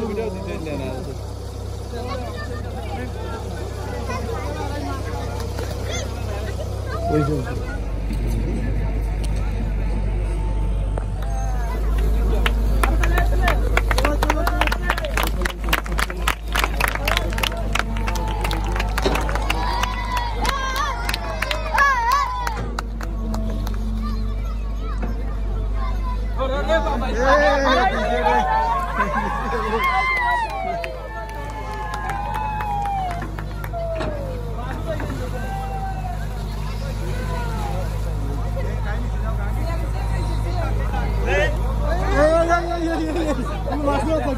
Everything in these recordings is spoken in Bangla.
Itu video di sini nanti.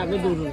আগে দৌড়ুন।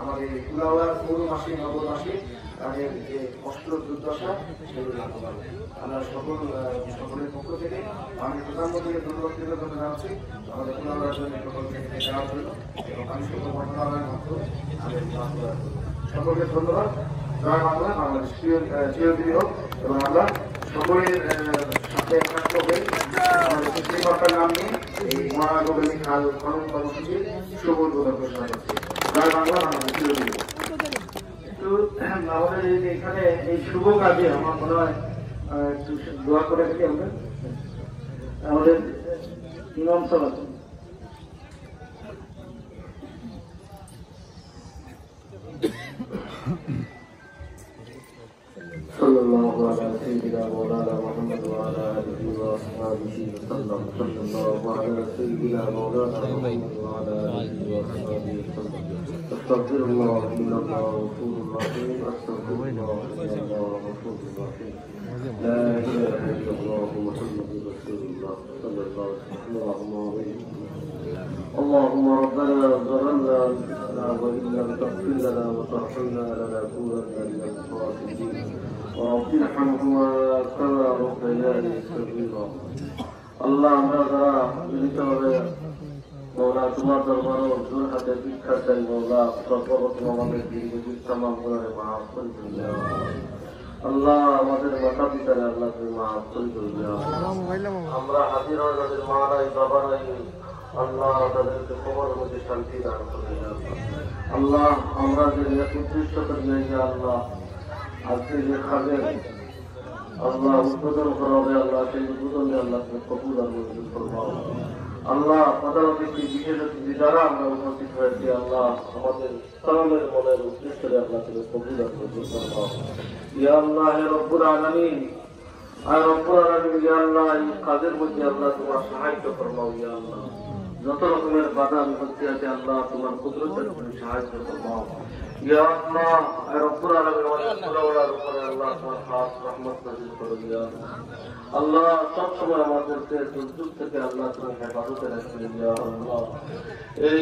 আমাদের কুলাওয়ার পৌরমাসিক নবমাসিক তাদের যে কষ্ট দুর্দশা, সেগুলো জানতে পারবে আমরা সকল সকলের পক্ষ থেকে আমি প্রধানমন্ত্রীকে ধন্যবাদ কৃতজ্ঞতা জানাচ্ছি। আমাদের কুলাওয়ার জন্য থেকে দেওয়ার জন্য এবং আমি সকল মন্ত্রণালয়ের মাধ্যমে আমাদের কাজ করার সকলকে ধন্যবাদ। জয় বাংলা, বাংলাদেশ। চিরদিন হোক এবং আমরা সকলের সাথে একাত্ম হয়ে আমাদের নাম নিয়ে এই মহানগরী খাল খনন কর্মসূচি শুভ উদ্বোধন ঘোষণা করছি। জয় বাংলা বাংলাদেশ চিরদিন হোক একটু আমাদের এই যে এখানে এই শুভ কাজে আমার মনে হয় আহ, একটু দোয়া করে থাকি আমরা আমাদের ইমাম সাহেব আছেন। صلى الله على سيدنا مولانا محمد وعلى اله واصحابه وسلم صلى الله على سيدنا مولانا محمد وعلى اله واصحابه وسلم أستغفر الله إن الله غفور رحيم أستغفر الله إن الله غفور رحيم. لا إله إلا الله محمد رسول الله صلى الله عليه وسلم. اللهم ربنا ظلمنا أنفسنا وإن لم تغفر لنا وترحمنا لنكونن من الخاسرين. ورب ارحمهما كما ربياني صغيرا. اللهم اغفر لك মৌলা তোমার দরবার অর্জুন হাতে ভিক্ষা চাই মৌলা সর্বপ্রথম আমাদের দীর্ঘ তামাম করে মাফ করে দিন আল্লাহ। আমাদের মাতা পিতারে আল্লাহ তুমি মাফ করে দিন আমরা হাজির হয়ে যাদের মা নাই বাবা নাই আল্লাহ তাদেরকে খবর মধ্যে শান্তি দান করে আল্লাহ। আমরা যে উদ্দেশ্য করি নাই আল্লাহ আজকে যে খাবেন আল্লাহ উদ্বোধন করা হবে আল্লাহ সেই উদ্বোধনে আল্লাহ কবুল আর মঞ্জুর করবাও আল্লাহ কি বিশেষ অতিথি দ্বারা আমরা উপস্থিত হয়েছি। আল্লাহ আমাদের সালামের মনের উদ্দেশ্যে আল্লাহ তুমি কবুল আল্লাহ, হে রব্বুল আর রব্বুল আলামিন, ইয়া এই কাজের মধ্যে আল্লাহ তোমার সাহায্য করবাও, ইয়া যত রকমের বাধা বিপত্তি আছে, আল্লাহ তোমার কুদরতের সাহায্য করবাও। আল্লাহ তোমার সব সময় আমাদেরকে দুর্যোগ থেকে আল্লাহ তুমি হেফাজতে এই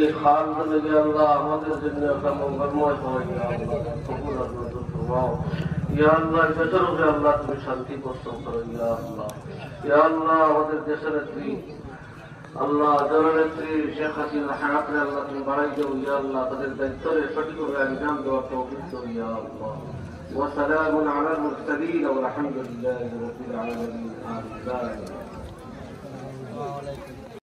আল্লাহ আমাদের জন্য একটা মঙ্গলময় হয় আল্লাহ। তুমি শান্তি পোষণ করো আল্লাহ, আমাদের দেশের একটি الله دولتي شيختي رحمتنا الله تبرجوا يا الله قد البيتر الفتح والجنب والتوفيق يا الله وسلام على المرسلين والحمد لله رب العالمين آمين